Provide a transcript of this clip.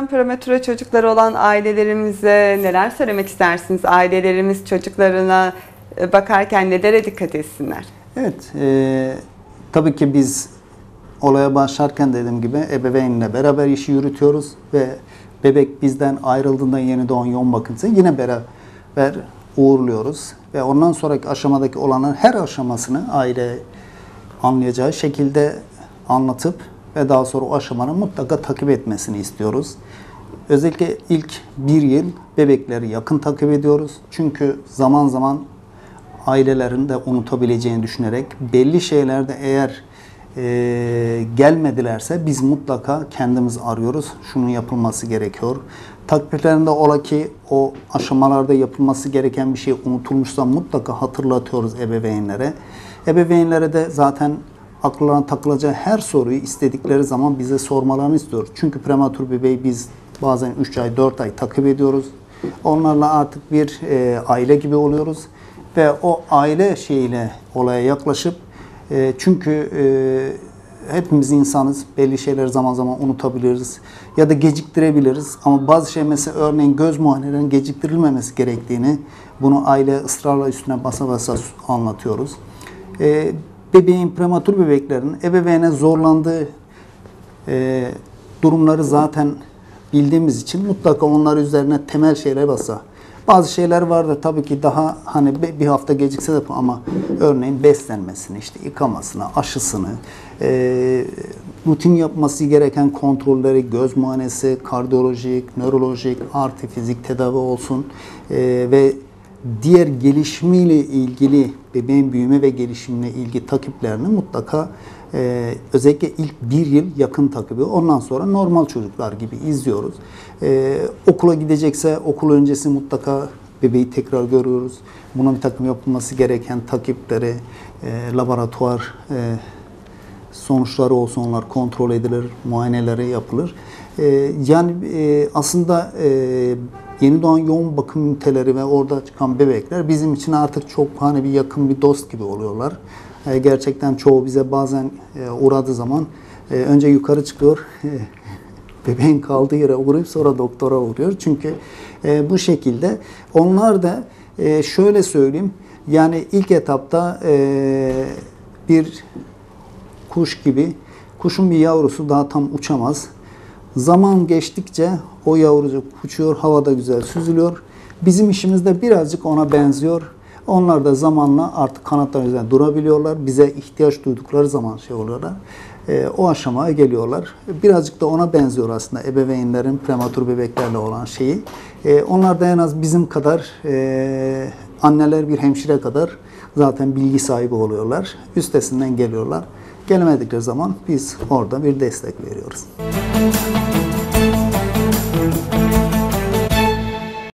bazen prematüre çocukları olan ailelerimize neler söylemek istersiniz? Ailelerimiz çocuklarına e, bakarken nelere dikkat etsinler? Evet, e, tabii ki biz olaya başlarken dediğim gibi ebeveynle beraber işi yürütüyoruz ve bebek bizden ayrıldığında yeni doğan yoğun bakımcısı yine beraber uğurluyoruz ve ondan sonraki aşamadaki olanların her aşamasını aile anlayacağı şekilde anlatıp ve daha sonra o aşamanın mutlaka takip etmesini istiyoruz. Özellikle ilk bir yıl bebekleri yakın takip ediyoruz. Çünkü zaman zaman ailelerin de unutabileceğini düşünerek belli şeylerde eğer e, gelmedilerse biz mutlaka kendimiz arıyoruz. Şunun yapılması gerekiyor. Takiplerinde ola ki o aşamalarda yapılması gereken bir şey unutulmuşsa mutlaka hatırlatıyoruz ebeveynlere. Ebeveynlere de zaten akıllarına takılacağı her soruyu istedikleri zaman bize sormalarını istiyoruz. Çünkü prematür bebeği biz bazen 3 ay 4 ay takip ediyoruz. Onlarla artık bir e, aile gibi oluyoruz ve o aile şeyiyle olaya yaklaşıp e, çünkü e, hepimiz insanız. Belli şeyleri zaman zaman unutabiliriz ya da geciktirebiliriz. Ama bazı şey mesela örneğin göz muayenelerinin geciktirilmemesi gerektiğini bunu aile ısrarla üstüne basa basa anlatıyoruz. E, bebeğin prematür bebeklerin ebeveyne zorlandığı e, durumları zaten bildiğimiz için mutlaka onlar üzerine temel şeyler basa. Bazı şeyler vardır tabii ki daha hani bir hafta gecikse de ama örneğin beslenmesini, işte yıkamasını, aşısını, e, rutin yapması gereken kontrolleri, göz muayenesi, kardiyolojik, nörolojik, artı fizik tedavi olsun e, ve diğer gelişimiyle ilgili bebeğin büyüme ve gelişimine ilgili takiplerini mutlaka e, özellikle ilk bir yıl yakın takibi. Ondan sonra normal çocuklar gibi izliyoruz. E, okula gidecekse okul öncesi mutlaka bebeği tekrar görüyoruz. Buna bir takım yapılması gereken takipleri, e, laboratuvar e, sonuçları olsun onlar kontrol edilir, muayeneleri yapılır. E, yani e, aslında e, yeni doğan yoğun bakım üniteleri ve orada çıkan bebekler bizim için artık çok hani bir yakın bir dost gibi oluyorlar. E, gerçekten çoğu bize bazen e, uğradığı zaman e, önce yukarı çıkıyor. bebeğin kaldığı yere uğrayıp sonra doktora uğruyor. Çünkü bu şekilde onlar da şöyle söyleyeyim yani ilk etapta bir kuş gibi kuşun bir yavrusu daha tam uçamaz. Zaman geçtikçe o yavrucuk uçuyor, havada güzel süzülüyor. Bizim işimiz de birazcık ona benziyor. Onlar da zamanla artık kanatlar üzerinde durabiliyorlar. Bize ihtiyaç duydukları zaman şey oluyorlar. E, o aşamaya geliyorlar. Birazcık da ona benziyor aslında ebeveynlerin prematür bebeklerle olan şeyi. E, onlar da en az bizim kadar e, anneler bir hemşire kadar zaten bilgi sahibi oluyorlar. Üstesinden geliyorlar. Gelemedikleri zaman biz orada bir destek veriyoruz. Müzik